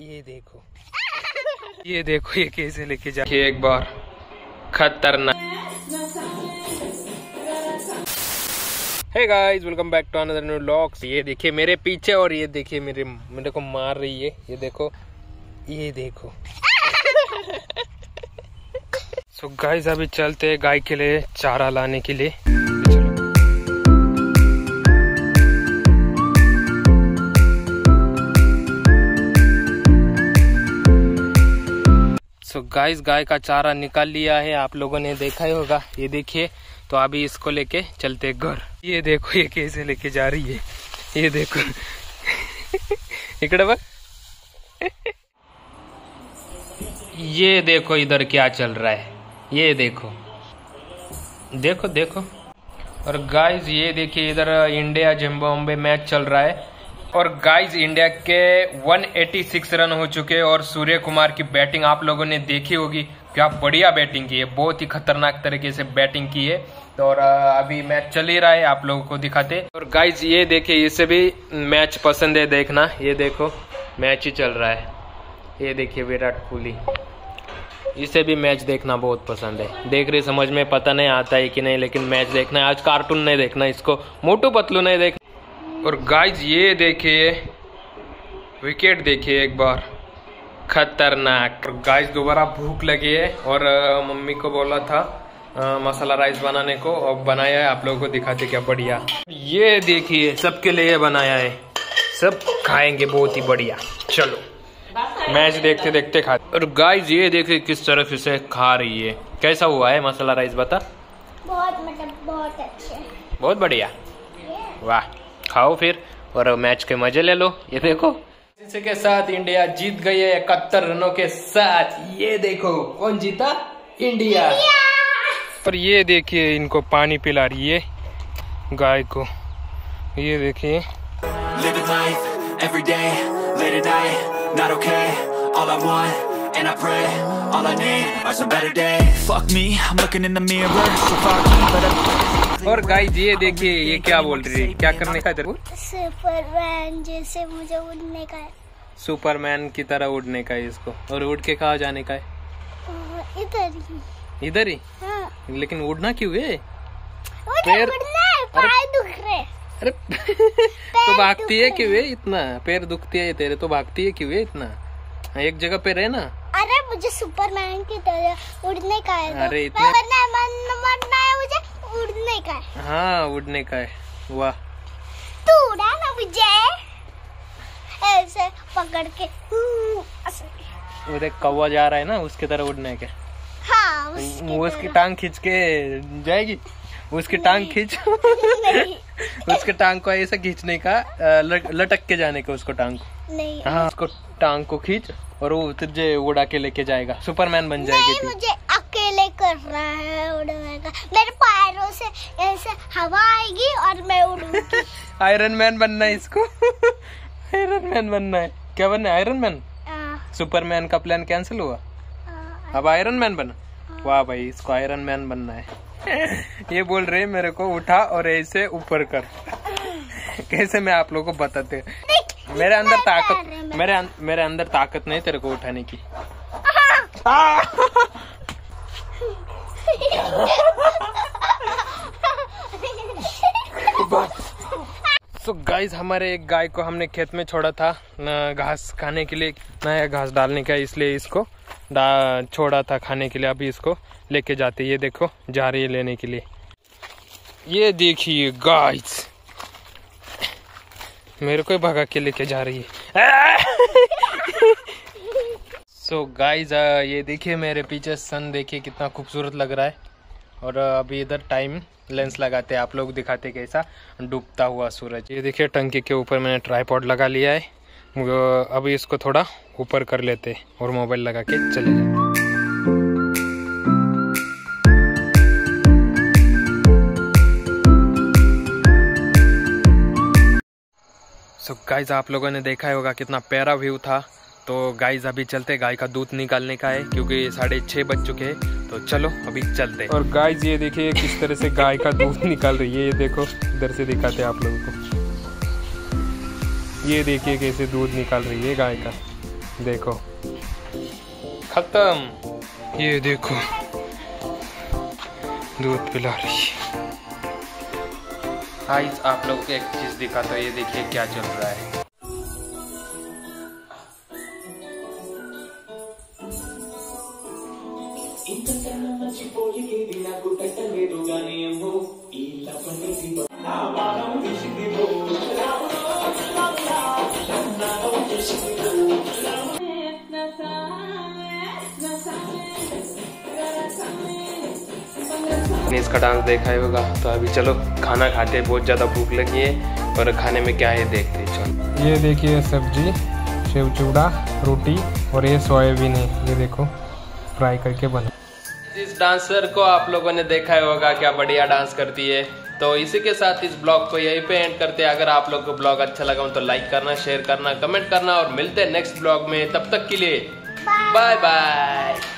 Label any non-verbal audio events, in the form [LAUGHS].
ये देखो। ये देखो, ये कैसे लेके जा एक बार खतरनाक hey guys welcome back to another new vlogs ये देखिए मेरे पीछे और ये देखिए मेरे मेरे को मार रही है। ये देखो। ये देखो। सो so गाइस अभी चलते हैं गाय के लिए, चारा लाने के लिए। सो गाइस गाय का चारा निकाल लिया है, आप लोगों ने देखा ही होगा। ये देखिए तो अभी इसको लेके चलते घर। ये देखो, ये कैसे लेके जा रही है। ये देखो। [LAUGHS] इकड़े [LAUGHS] ये देखो, इधर क्या चल रहा है। ये देखो। देखो देखो। और गाइस ये देखिए, इधर इंडिया जिम्बाब्वे मैच चल रहा है। और गाइस इंडिया के 186 रन हो चुके और सूर्य कुमार की बैटिंग आप लोगों ने देखी होगी। क्या बढ़िया बैटिंग की है, बहुत ही खतरनाक तरीके से बैटिंग की है। और अभी मैच चल ही रहा है, आप लोगों को दिखाते। और गाइस ये देखिए, इसे भी मैच पसंद है देखना। ये देखो मैच ही चल रहा है। ये देखिए, विराट कोहली। इसे भी मैच देखना बहुत पसंद है। देख रही समझ में पता नहीं आता है कि नहीं, लेकिन मैच देखना है। आज कार्टून नहीं देखना, इसको मोटू पतलू नहीं देखना। और गाइस ये देखिए विकेट देखिए एक बार। खतरनाक। और गाइस दोबारा भूख लगी है और मम्मी को बोला था आ, मसाला राइस बनाने को। और बनाया है आप लोगों को दिखाते क्या बढ़िया। ये देखिए सबके लिए बनाया है। सब खाएँगे बहुत ही बढ़िया। चलो मैच देखते देखते खाते और गाइस ये देखिए किस तरफ़ इसे खा रही है। कैसा हुआ है मसाला राइस बता? बहुत मतलब बहुत अच्छे। बहुत बढ़िया। वाह। खाओ फिर और मैच के मज़े ले लो। ये देखो। के साथ इंडिया जीत गई है इकहत्तर रनों के साथ ये देखो कौन जीता? इंडिया। पर ये देखिए इनको पानी पिला रही है गाय को। ये देखिए। और गाइस ये देखिए ये क्या बोल रही है? क्या करने का तेरे सुपरमैन जैसे मुझे उड़ने का है। सुपरमैन की तरह उड़ने का है इसको। और उड़ के कहा जाने का है? इधर ही। इधर ही? हाँ। लेकिन उड़ना क्यों है? पैर- दुख रहे। अरे तो भागती है क्यों है इतना? पैर दुखती है तेरे तो भागती है क्यों है इतना? एक जगह पे रहे ना अरे मुझे सुपरमैन की तरह उड़ने का है तो अरे इतने- मरना है मरना है उड़ने का है। हाँ उड़ने का है। वाह। तू उड़ा ना मुझे ऐसे पकड़ के। हूँ, ऐसे। उधर कौवा जा रहा है ना उसकी तरह उड़ने के। हाँ उसके वो उसकी टांग खींच के जाएगी? उसकी टांग खींच। [LAUGHS] [LAUGHS] उसके टांग को ऐसा खींचने का लट- लटक के जाने का उसको टांग को। नहीं। हाँ उसको टांग को खींच और वो तुझे उड़ा के लेके जाएगा। सुपरमैन बन जाएगी नहीं मुझे अकेले कर रहा है उड़ने का मेरे पैरों से ऐसे हवा आएगी और मैं उड़ूँगी। [LAUGHS] आयरन मैन बनना है इसको। [LAUGHS] आयरन मैन बनना है। क्या बनना है आयरन मैन सुपरमैन का प्लान कैंसिल हुआ? अब आयरन मैन बना। वाह भाई इसको आयरन मैन बनना है। [LAUGHS] ये बोल रहे हैं मेरे को उठा और ऐसे ऊपर कर। कैसे मैं आप लोगों को बताते हैं। मेरे अंदर ताकत मेरे। अं- मेरे अंदर ताकत नहीं तेरे को उठाने की। सो गाइस हमारे एक गाय को हमने खेत में छोड़ा था घास खाने के लिए, नया घास डालने का, इसलिए इसको छोड़ा था खाने के लिए, अभी इसको लेके जाते ये देखो, जा रही है लेने के लिए। ये देखिए गाइस मेरे को भगा के लेके जा रही है। सो [LAUGHS] so गाइस ये देखिए मेरे पीछे सन, देखिए कितना खूबसूरत लग रहा है। और अभी इधर टाइम लेंस लगाते हैं, आप लोग दिखाते कैसा डूबता हुआ सूरज। ये देखिए, टंकी के ऊपर मैंने ट्राईपॉड लगा लिया है। अभी इसको थोड़ा ऊपर कर लेते और मोबाइल लगा के चले जाते सो गाइज़ आप लोगों ने देखा ही होगा कितना प्यारा व्यू था। तो गाइज़ अभी चलते गाय का दूध निकालने का है क्योंकि साढ़े छः बज चुके हैं तो चलो अभी चलते और गाइज़ ये देखिए किस तरह से गाय का दूध निकाल रही है ये देखो इधर से दिखाते हैं आप लोगों को। ये देखिए कैसे दूध निकाल रही है गाय का देखो। खत्म। ये देखो दूध पिला रही है। गाइस आप लोग को एक चीज़ दिखाता हूँ ये देखिए क्या चल रहा है। ఇంతకన్నా మర్చిపోయేది నాకు పెట్టలేదు గానీ ఏమో ఇలా పండేది నా బాణం తీసిందిరో ने इसका डांस देखा ही होगा तो अभी चलो खाना खाते हैं बहुत ज़्यादा भूख लगी है और खाने में क्या है देखते हैं चलो ये देखिए सब्जी सेव चूड़ा रोटी और ये सोयाबीन है ये देखो फ्राई करके बना इस डांसर को आप लोगों ने देखा ही होगा क्या बढ़िया डांस करती है। तो इसी के साथ इस ब्लॉग को यहीं पे एंड करते हैं। अगर आप लोग को ब्लॉग अच्छा लगा हो तो लाइक करना शेयर करना कमेंट करना और मिलते हैं नेक्स्ट ब्लॉग में। तब तक के लिए बाय बाय